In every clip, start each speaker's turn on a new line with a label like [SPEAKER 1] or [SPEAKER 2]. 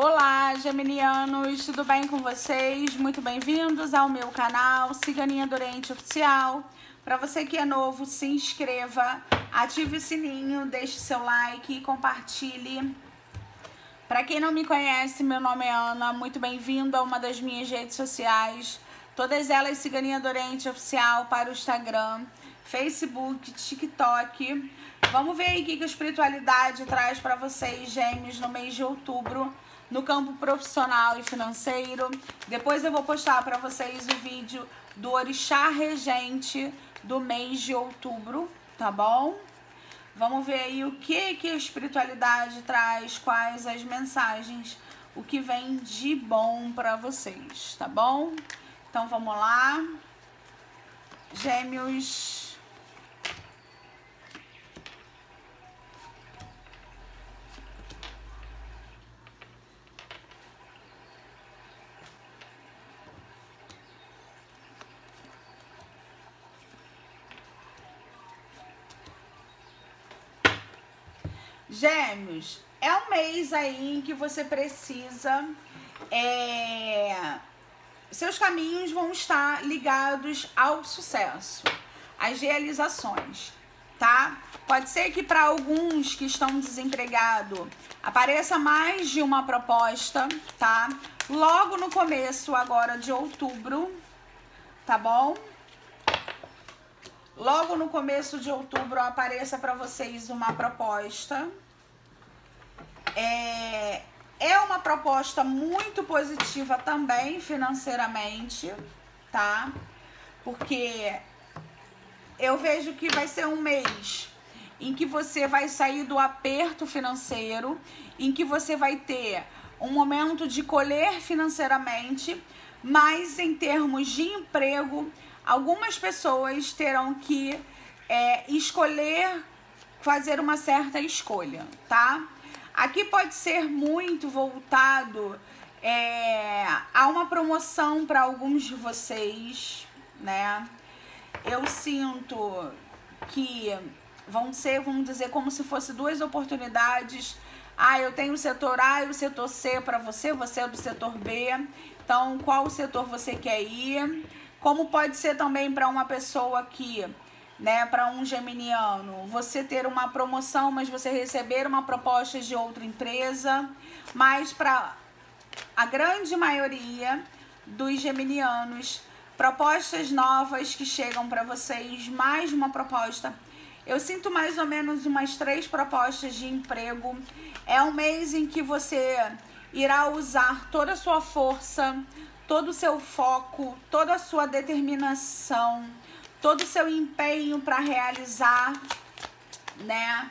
[SPEAKER 1] Olá, geminianos, tudo bem com vocês? Muito bem-vindos ao meu canal Ciganinha do Oriente Oficial. Para você que é novo, se inscreva, ative o sininho, deixe seu like e compartilhe. Para quem não me conhece, meu nome é Ana, muito bem-vindo a uma das minhas redes sociais. Todas elas Ciganinha do Oriente Oficial para o Instagram, Facebook, TikTok. Vamos ver aí o que a espiritualidade traz para vocês, gêmeos, no mês de outubro no campo profissional e financeiro. Depois eu vou postar para vocês o vídeo do orixá regente do mês de outubro, tá bom? Vamos ver aí o que que a espiritualidade traz, quais as mensagens, o que vem de bom para vocês, tá bom? Então vamos lá. Gêmeos Gêmeos, é um mês aí que você precisa. É, seus caminhos vão estar ligados ao sucesso, às realizações, tá? Pode ser que para alguns que estão desempregados apareça mais de uma proposta, tá? Logo no começo agora de outubro, tá bom? logo no começo de outubro apareça para vocês uma proposta. É, é uma proposta muito positiva também financeiramente, tá? Porque eu vejo que vai ser um mês em que você vai sair do aperto financeiro, em que você vai ter um momento de colher financeiramente, mas em termos de emprego, algumas pessoas terão que é, escolher fazer uma certa escolha, tá? Aqui pode ser muito voltado é, a uma promoção para alguns de vocês, né? Eu sinto que vão ser, vamos dizer, como se fosse duas oportunidades. Ah, eu tenho o setor A e o setor C para você, você é do setor B. Então, qual setor você quer ir? Como pode ser também para uma pessoa que, né, para um geminiano, você ter uma promoção, mas você receber uma proposta de outra empresa, mas para a grande maioria dos geminianos, propostas novas que chegam para vocês, mais uma proposta. Eu sinto mais ou menos umas três propostas de emprego. É um mês em que você irá usar toda a sua força, todo o seu foco, toda a sua determinação, todo o seu empenho para realizar, né?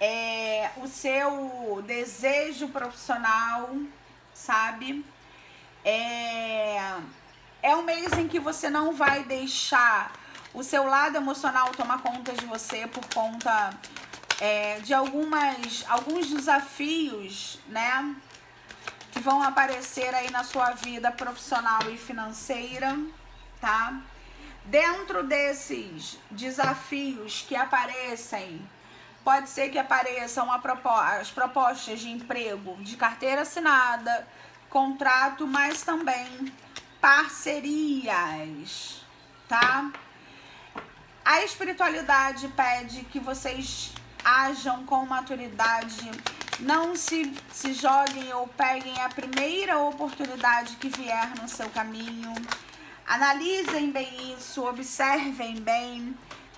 [SPEAKER 1] É, o seu desejo profissional, sabe? É, é um mês em que você não vai deixar o seu lado emocional tomar conta de você por conta é, de algumas, alguns desafios, né? que vão aparecer aí na sua vida profissional e financeira, tá? Dentro desses desafios que aparecem, pode ser que apareçam as propostas de emprego de carteira assinada, contrato, mas também parcerias, tá? A espiritualidade pede que vocês ajam com maturidade não se, se joguem ou peguem a primeira oportunidade que vier no seu caminho. Analisem bem isso, observem bem,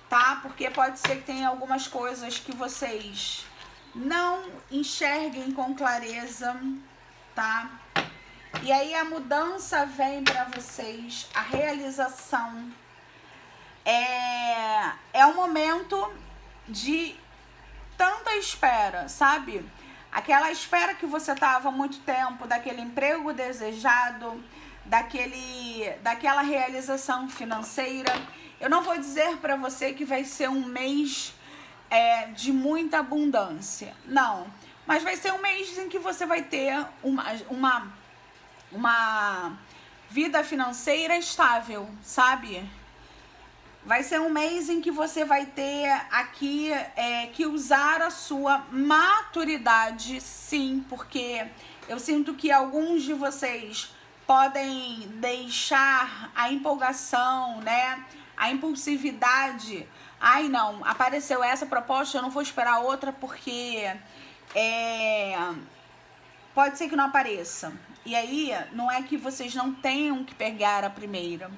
[SPEAKER 1] tá? Porque pode ser que tenha algumas coisas que vocês não enxerguem com clareza, tá? E aí a mudança vem para vocês, a realização. É, é um momento de tanta espera, sabe? Aquela espera que você estava há muito tempo, daquele emprego desejado, daquele, daquela realização financeira. Eu não vou dizer para você que vai ser um mês é, de muita abundância, não. Mas vai ser um mês em que você vai ter uma, uma, uma vida financeira estável, sabe? Vai ser um mês em que você vai ter aqui é, que usar a sua maturidade, sim, porque eu sinto que alguns de vocês podem deixar a empolgação, né? A impulsividade. Ai, não, apareceu essa proposta, eu não vou esperar outra porque é, pode ser que não apareça. E aí, não é que vocês não tenham que pegar a primeira,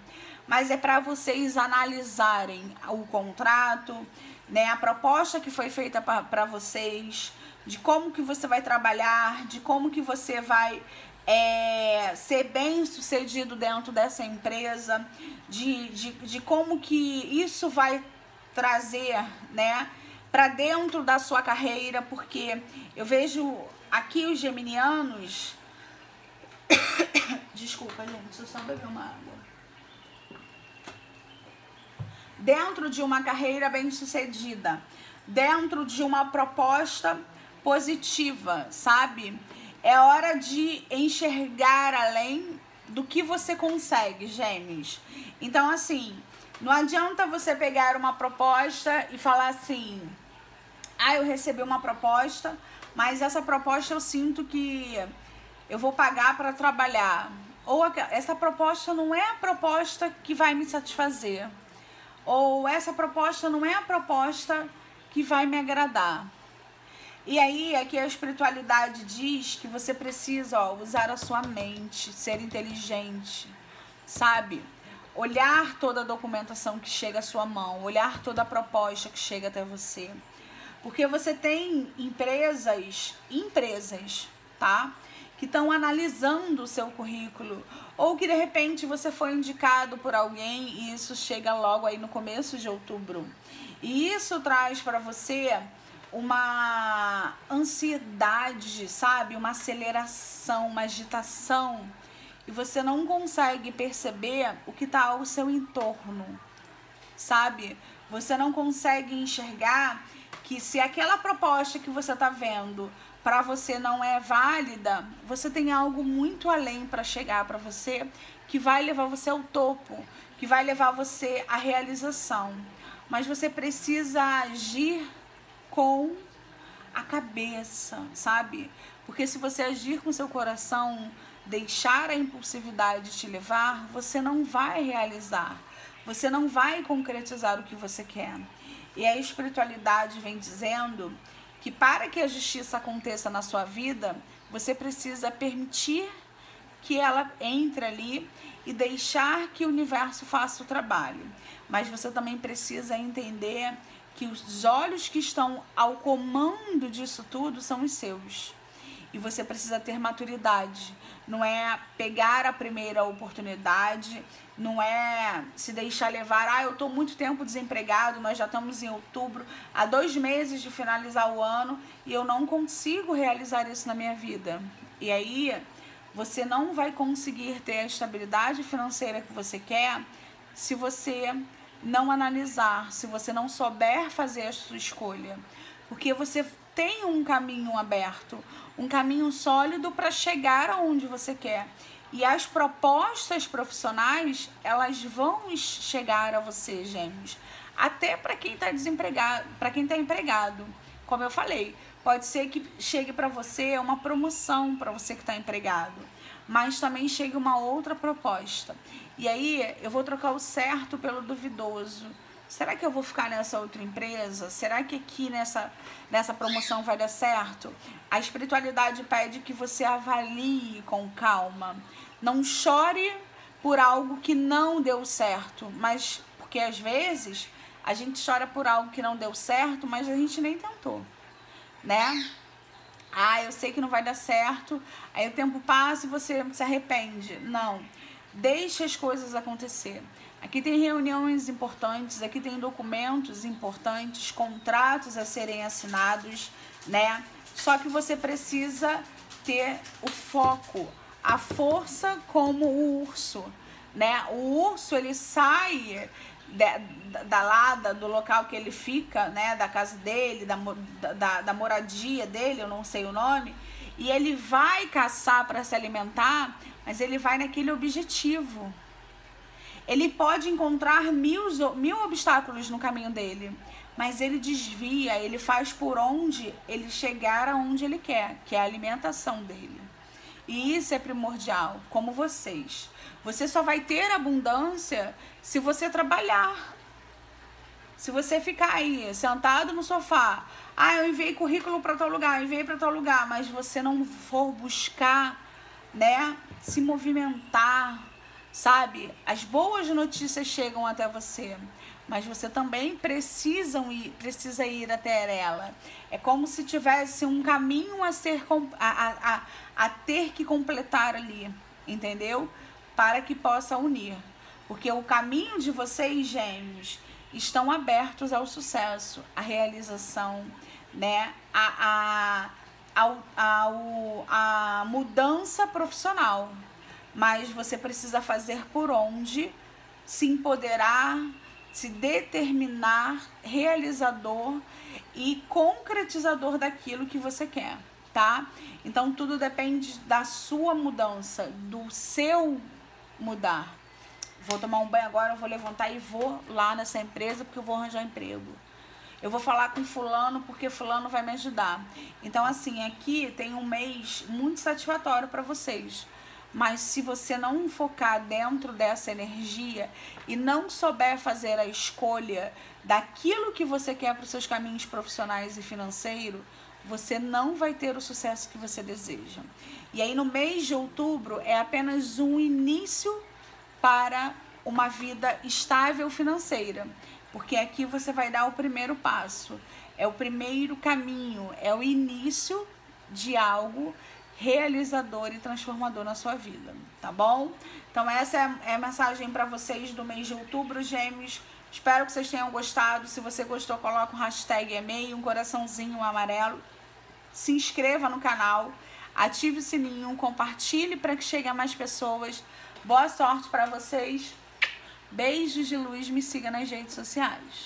[SPEAKER 1] mas é para vocês analisarem o contrato, né, a proposta que foi feita para vocês, de como que você vai trabalhar, de como que você vai é, ser bem sucedido dentro dessa empresa, de, de, de como que isso vai trazer, né, para dentro da sua carreira, porque eu vejo aqui os geminianos. Desculpa, gente, deixa eu só beber uma água. Dentro de uma carreira bem sucedida, dentro de uma proposta positiva, sabe? É hora de enxergar além do que você consegue, gêmeos. Então, assim, não adianta você pegar uma proposta e falar assim: ah, eu recebi uma proposta, mas essa proposta eu sinto que eu vou pagar para trabalhar. Ou essa proposta não é a proposta que vai me satisfazer. Ou essa proposta não é a proposta que vai me agradar. E aí é que a espiritualidade diz que você precisa ó, usar a sua mente, ser inteligente, sabe? Olhar toda a documentação que chega à sua mão, olhar toda a proposta que chega até você. Porque você tem empresas, empresas, tá? Que estão analisando o seu currículo. Ou que de repente você foi indicado por alguém e isso chega logo aí no começo de outubro. E isso traz para você uma ansiedade, sabe? Uma aceleração, uma agitação. E você não consegue perceber o que está ao seu entorno, sabe? Você não consegue enxergar que se aquela proposta que você está vendo para você não é válida, você tem algo muito além para chegar para você que vai levar você ao topo, que vai levar você à realização. Mas você precisa agir com a cabeça, sabe? Porque se você agir com seu coração, deixar a impulsividade te levar, você não vai realizar. Você não vai concretizar o que você quer. E a espiritualidade vem dizendo que para que a justiça aconteça na sua vida, você precisa permitir que ela entre ali e deixar que o universo faça o trabalho. Mas você também precisa entender que os olhos que estão ao comando disso tudo são os seus. E você precisa ter maturidade. Não é pegar a primeira oportunidade, não é se deixar levar. Ah, eu estou muito tempo desempregado, nós já estamos em outubro, há dois meses de finalizar o ano e eu não consigo realizar isso na minha vida. E aí você não vai conseguir ter a estabilidade financeira que você quer se você não analisar, se você não souber fazer a sua escolha. Porque você tem um caminho aberto, um caminho sólido para chegar aonde você quer. E as propostas profissionais, elas vão chegar a você, gêmeos. Até para quem está desempregado, para quem está empregado. Como eu falei, pode ser que chegue para você uma promoção para você que está empregado, mas também chegue uma outra proposta. E aí eu vou trocar o certo pelo duvidoso. Será que eu vou ficar nessa outra empresa? Será que aqui nessa, nessa promoção vai dar certo? A espiritualidade pede que você avalie com calma. Não chore por algo que não deu certo, mas porque às vezes a gente chora por algo que não deu certo, mas a gente nem tentou, né? Ah, eu sei que não vai dar certo. Aí o tempo passa e você se arrepende. Não. Deixe as coisas acontecer. Aqui tem reuniões importantes, aqui tem documentos importantes, contratos a serem assinados, né? Só que você precisa ter o foco, a força como o urso, né? O urso ele sai da, da lada, do local que ele fica, né? Da casa dele, da, da, da moradia dele, eu não sei o nome, e ele vai caçar para se alimentar mas ele vai naquele objetivo. Ele pode encontrar mil, mil obstáculos no caminho dele, mas ele desvia, ele faz por onde ele chegar aonde ele quer, que é a alimentação dele. E isso é primordial, como vocês. Você só vai ter abundância se você trabalhar. Se você ficar aí sentado no sofá, ah, eu enviei currículo para tal lugar, eu enviei para tal lugar, mas você não for buscar, né, se movimentar, sabe? As boas notícias chegam até você, mas você também precisa ir, precisa ir até ela. É como se tivesse um caminho a ser a, a, a ter que completar ali, entendeu? Para que possa unir. Porque o caminho de vocês, gêmeos, estão abertos ao sucesso, à realização, né? A, a, ao, ao, a mudança profissional. Mas você precisa fazer por onde se empoderar, se determinar realizador e concretizador daquilo que você quer, tá? Então tudo depende da sua mudança, do seu mudar. Vou tomar um banho agora, vou levantar e vou lá nessa empresa porque eu vou arranjar emprego. Eu vou falar com fulano porque fulano vai me ajudar. Então assim, aqui tem um mês muito satisfatório para vocês. Mas se você não focar dentro dessa energia e não souber fazer a escolha daquilo que você quer para os seus caminhos profissionais e financeiros, você não vai ter o sucesso que você deseja. E aí no mês de outubro é apenas um início para uma vida estável financeira, porque aqui você vai dar o primeiro passo, é o primeiro caminho, é o início de algo realizador e transformador na sua vida, tá bom? Então essa é a mensagem para vocês do mês de outubro, gêmeos. Espero que vocês tenham gostado. Se você gostou, coloca um hashtag e-mail, um coraçãozinho amarelo. Se inscreva no canal, ative o sininho, compartilhe para que chegue a mais pessoas. Boa sorte para vocês. Beijos de luz, me siga nas redes sociais.